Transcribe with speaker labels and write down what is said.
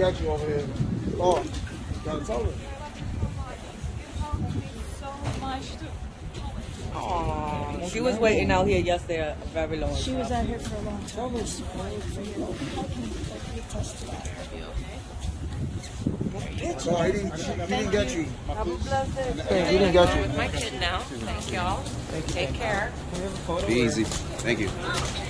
Speaker 1: got you over here. Lord, oh, gotta tell her.
Speaker 2: Aww. She was waiting out here yesterday a very long
Speaker 3: She was out here for a long time. Waiting for you. How can you test it?
Speaker 1: No, he didn't, she, he didn't get you.
Speaker 2: Have a blessed day.
Speaker 1: He didn't get you.
Speaker 4: with my kid now. Thank y'all. Take care.
Speaker 5: Be easy. Thank you.